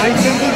相手の